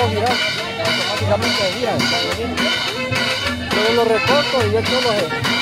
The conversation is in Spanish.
puedo girar. Automáticamente gira. ¿eh? Yo lo recorto y yo eh,